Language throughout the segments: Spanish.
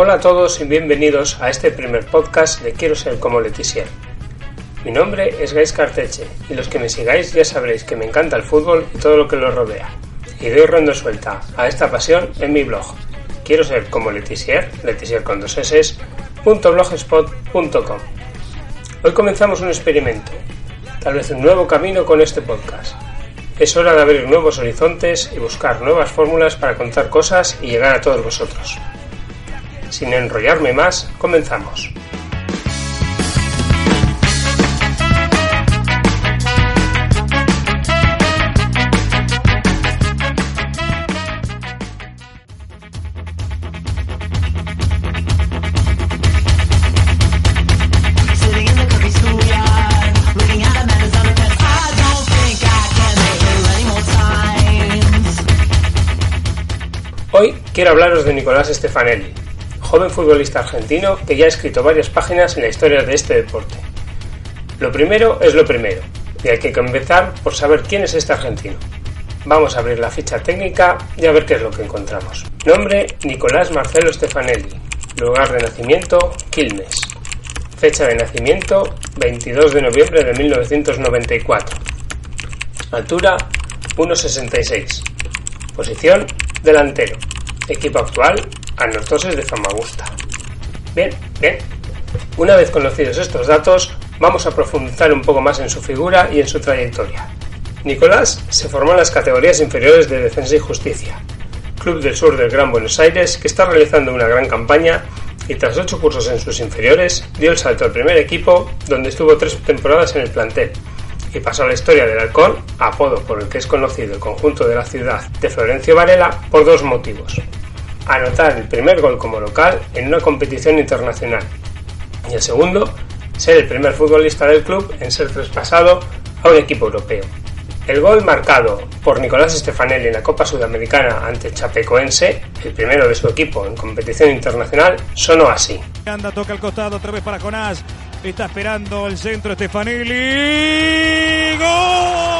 Hola a todos y bienvenidos a este primer podcast de Quiero ser como Leticia. Mi nombre es Gais Carteche y los que me sigáis ya sabréis que me encanta el fútbol y todo lo que lo rodea. Y doy ronda suelta a esta pasión en mi blog. Quiero ser como Leticia, Leticia con dos s, .blogspot.com. Hoy comenzamos un experimento, tal vez un nuevo camino con este podcast. Es hora de abrir nuevos horizontes y buscar nuevas fórmulas para contar cosas y llegar a todos vosotros. Sin enrollarme más, comenzamos. Quiero hablaros de Nicolás Stefanelli, joven futbolista argentino que ya ha escrito varias páginas en la historia de este deporte. Lo primero es lo primero, y hay que empezar por saber quién es este argentino. Vamos a abrir la ficha técnica y a ver qué es lo que encontramos. Nombre Nicolás Marcelo Stefanelli. Lugar de nacimiento Quilmes. Fecha de nacimiento 22 de noviembre de 1994. Altura 1,66. Posición delantero. Equipo actual Anortoses de Famagusta. Bien, bien. Una vez conocidos estos datos, vamos a profundizar un poco más en su figura y en su trayectoria. Nicolás se formó en las categorías inferiores de Defensa y Justicia, club del sur del Gran Buenos Aires que está realizando una gran campaña y tras ocho cursos en sus inferiores dio el salto al primer equipo donde estuvo tres temporadas en el plantel y pasó a la historia del Halcón, apodo por el que es conocido el conjunto de la ciudad de Florencio Varela, por dos motivos anotar el primer gol como local en una competición internacional y el segundo, ser el primer futbolista del club en ser traspasado a un equipo europeo. El gol marcado por Nicolás Stefanelli en la Copa Sudamericana ante Chapecoense, el primero de su equipo en competición internacional, sonó así. Anda, toca el costado otra vez para Conás. Está esperando el centro Stefanelli. ¡Gol!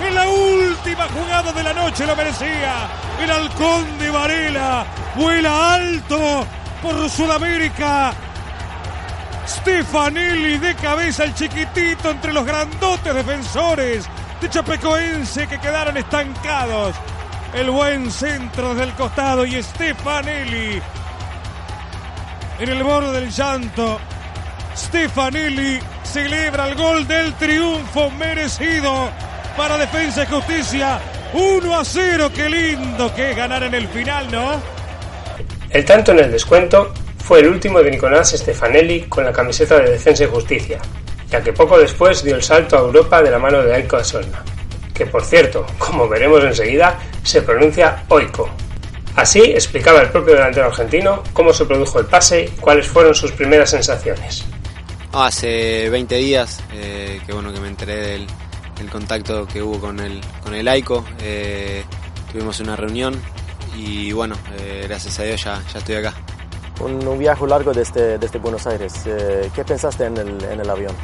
En la última jugada de la noche lo merecía. El halcón de Varela vuela alto por Sudamérica. Stefanelli de cabeza, el chiquitito entre los grandotes defensores de Chapecoense que quedaron estancados. El buen centro desde el costado y Stefanelli en el borde del llanto. Stefanelli celebra el gol del triunfo merecido para Defensa y Justicia. 1 a 0, qué lindo que ganar en el final, ¿no? El tanto en el descuento fue el último de Nicolás Stefanelli con la camiseta de Defensa y Justicia, ya que poco después dio el salto a Europa de la mano de Aiko Asolna, que por cierto, como veremos enseguida, se pronuncia Oiko. Así explicaba el propio delantero argentino cómo se produjo el pase y cuáles fueron sus primeras sensaciones. Hace 20 días eh, que bueno que me enteré del, contacto que hubo con el, con el AICO. Eh, tuvimos una reunión y bueno, eh, gracias a Dios ya, ya estoy acá. Un, viaje largo desde, desde Buenos Aires. ¿Qué pensaste en el, en el avión?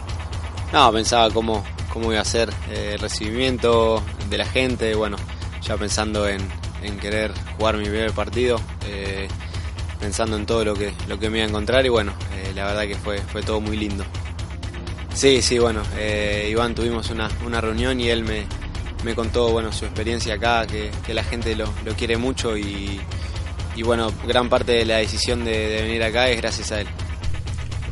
No, pensaba cómo, cómo iba a ser el recibimiento de la gente, bueno, ya pensando en, en querer jugar mi primer partido pensando en todo lo que, lo que me iba a encontrar y bueno, la verdad que fue, fue todo muy lindo. Sí, sí, bueno, eh, Iván tuvimos una, reunión y él me, me contó bueno, su experiencia acá, que, la gente lo, quiere mucho y, bueno, gran parte de la decisión de, venir acá es gracias a él.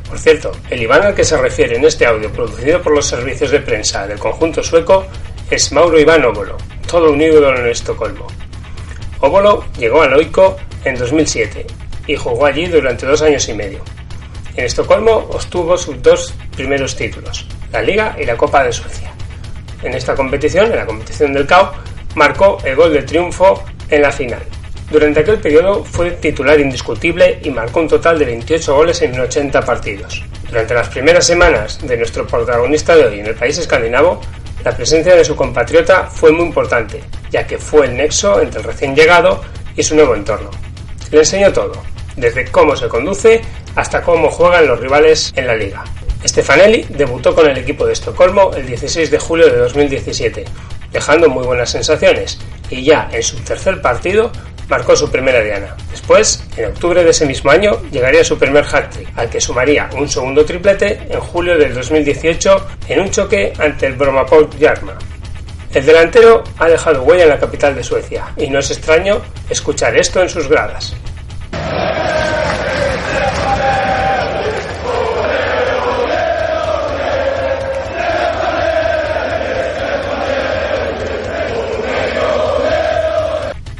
Por cierto, el Iván al que se refiere en este audio producido por los servicios de prensa del conjunto sueco es Mauro Iván Óbolo, todo un ídolo en Estocolmo. Óbolo llegó a Loico en 2007 y jugó allí durante dos años y medio. En Estocolmo obtuvo sus dos primeros títulos, la Liga y la Copa de Suecia. En esta competición, en la competición del CAO, marcó el gol de triunfo en la final. Durante aquel periodo fue titular indiscutible y marcó un total de 28 goles en 80 partidos. Durante las primeras semanas de nuestro protagonista de hoy en el país escandinavo, la presencia de su compatriota fue muy importante, ya que fue el nexo entre el recién llegado y su nuevo entorno. Le enseñó todo, desde cómo se conduce hasta cómo juegan los rivales en la liga. Stefanelli debutó con el equipo de Estocolmo el 16 de julio de 2017, dejando muy buenas sensaciones, y ya en su tercer partido marcó su primera diana. Después, en octubre de ese mismo año, llegaría su primer hat-trick, al que sumaría un segundo triplete en julio del 2018 en un choque ante el Bromapol Jarma. El delantero ha dejado huella en la capital de Suecia, y no es extraño escuchar esto en sus gradas.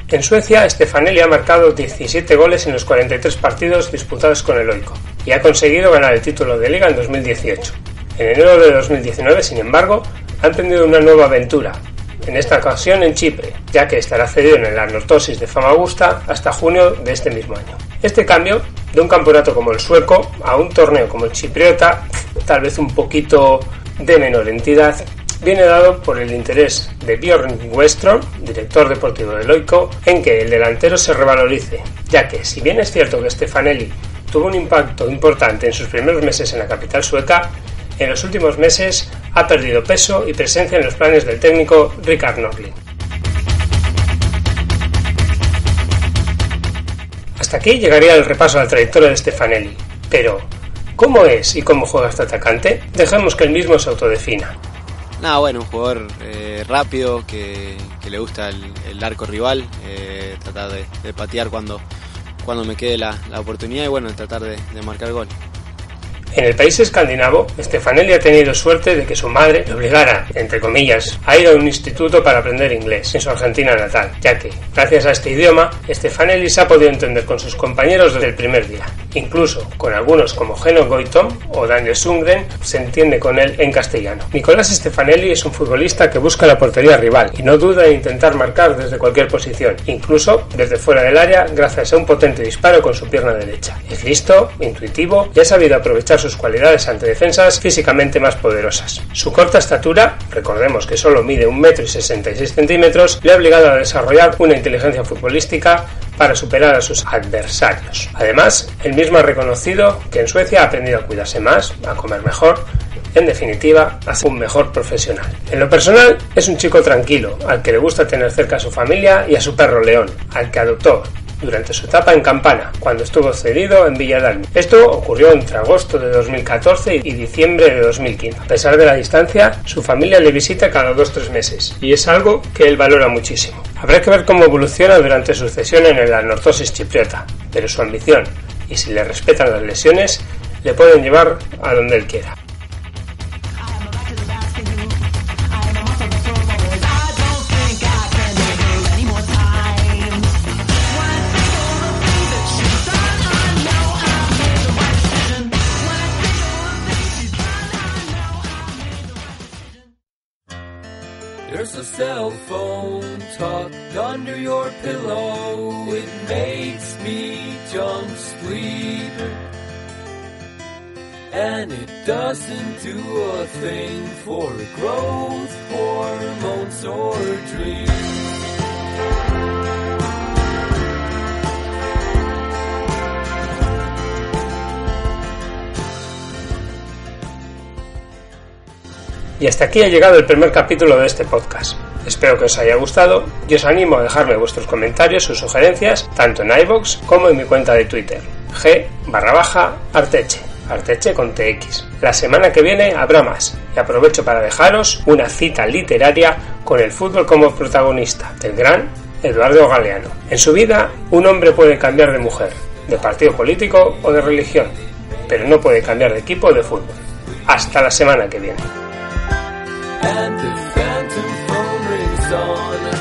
En Suecia, Stefanelli ha marcado 17 goles en los 43 partidos disputados con el Oiko y ha conseguido ganar el título de liga en 2018. En enero de 2019, sin embargo, ha emprendido una nueva aventura, en esta ocasión en Chipre, ya que estará cedido en el Anortosis de Famagusta hasta junio de este mismo año. Este cambio, de un campeonato como el sueco a un torneo como el chipriota, tal vez un poquito de menor entidad, viene dado por el interés de Björn Westrom, director deportivo de Loico, en que el delantero se revalorice, ya que si bien es cierto que Stefanelli tuvo un impacto importante en sus primeros meses en la capital sueca, en los últimos meses ha perdido peso y presencia en los planes del técnico Ricard Norling. Hasta aquí llegaría el repaso a la trayectoria de Stefanelli, pero ¿cómo es y cómo juega este atacante? Dejemos que él mismo se autodefina. Nada, bueno, un jugador eh, rápido que, le gusta el, arco rival, eh, tratar de, patear cuando, cuando me quede la, oportunidad y bueno, tratar de, de marcar gol. En el país escandinavo, Stefanelli ha tenido suerte de que su madre le obligara, entre comillas, a ir a un instituto para aprender inglés en su Argentina natal, ya que, gracias a este idioma, Stefanelli se ha podido entender con sus compañeros desde el primer día. Incluso con algunos como Geno Goitom o Daniel Sundgren se entiende con él en castellano. Nicolás Stefanelli es un futbolista que busca la portería rival y no duda en intentar marcar desde cualquier posición, incluso desde fuera del área gracias a un potente disparo con su pierna derecha. Es listo, intuitivo y ha sabido aprovechar sus cualidades ante defensas físicamente más poderosas. Su corta estatura, recordemos que solo mide 1,66 m le ha obligado a desarrollar una inteligencia futbolística para superar a sus adversarios. Además, él mismo ha reconocido que en Suecia ha aprendido a cuidarse más, a comer mejor, en definitiva, ser un mejor profesional. En lo personal, es un chico tranquilo, al que le gusta tener cerca a su familia y a su perro León, al que adoptó durante su etapa en Campana, cuando estuvo cedido en Villadalmi. Esto ocurrió entre agosto de 2014 y diciembre de 2015. A pesar de la distancia, su familia le visita cada dos o tres meses, y es algo que él valora muchísimo. Habrá que ver cómo evoluciona durante su cesión en el anortosis chipriota, pero su ambición, y si le respetan las lesiones, le pueden llevar a donde él quiera. Tucked under your pillow. It makes me jump sleep. And it doesn't do a thing for growth hormones or dreams. Y hasta aquí ha llegado el primer capítulo de este podcast. Espero que os haya gustado y os animo a dejarme vuestros comentarios o sugerencias tanto en iVoox como en mi cuenta de Twitter, g barra baja arteche, arteche con tx. La semana que viene habrá más y aprovecho para dejaros una cita literaria con el fútbol como protagonista del gran Eduardo Galeano. En su vida un hombre puede cambiar de mujer, de partido político o de religión, pero no puede cambiar de equipo de fútbol. Hasta la semana que viene. On